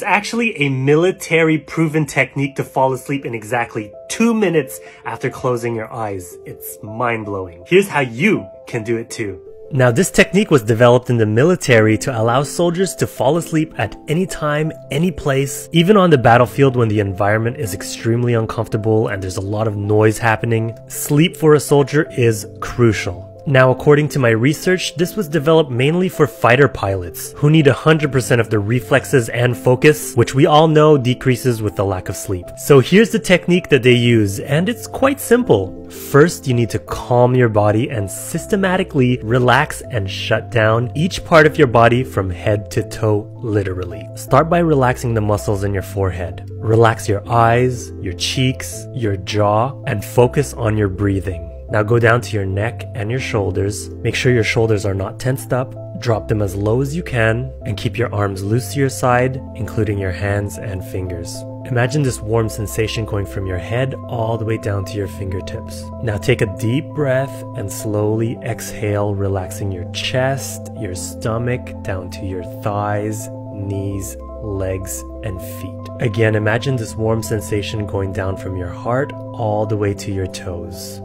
It's actually a military proven technique to fall asleep in exactly two minutes after closing your eyes. It's mind blowing. Here's how you can do it too. Now this technique was developed in the military to allow soldiers to fall asleep at any time, any place, even on the battlefield when the environment is extremely uncomfortable and there's a lot of noise happening. Sleep for a soldier is crucial. Now, according to my research, this was developed mainly for fighter pilots, who need 100% of their reflexes and focus, which we all know decreases with the lack of sleep. So here's the technique that they use, and it's quite simple. First, you need to calm your body and systematically relax and shut down each part of your body from head to toe, literally. Start by relaxing the muscles in your forehead. Relax your eyes, your cheeks, your jaw, and focus on your breathing. Now go down to your neck and your shoulders. Make sure your shoulders are not tensed up. Drop them as low as you can and keep your arms loose to your side, including your hands and fingers. Imagine this warm sensation going from your head all the way down to your fingertips. Now take a deep breath and slowly exhale, relaxing your chest, your stomach, down to your thighs, knees, legs, and feet. Again, imagine this warm sensation going down from your heart all the way to your toes.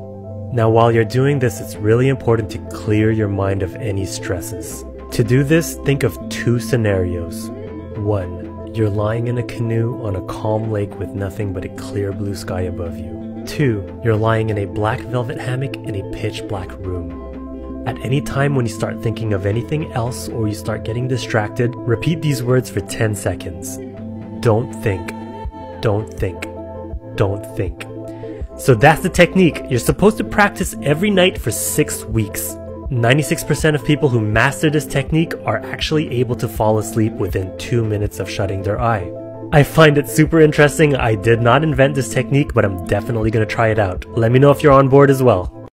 Now while you're doing this, it's really important to clear your mind of any stresses. To do this, think of two scenarios. One, you're lying in a canoe on a calm lake with nothing but a clear blue sky above you. Two, you're lying in a black velvet hammock in a pitch black room. At any time when you start thinking of anything else or you start getting distracted, repeat these words for 10 seconds. Don't think. Don't think. Don't think. So that's the technique. You're supposed to practice every night for six weeks. 96% of people who master this technique are actually able to fall asleep within two minutes of shutting their eye. I find it super interesting. I did not invent this technique, but I'm definitely gonna try it out. Let me know if you're on board as well.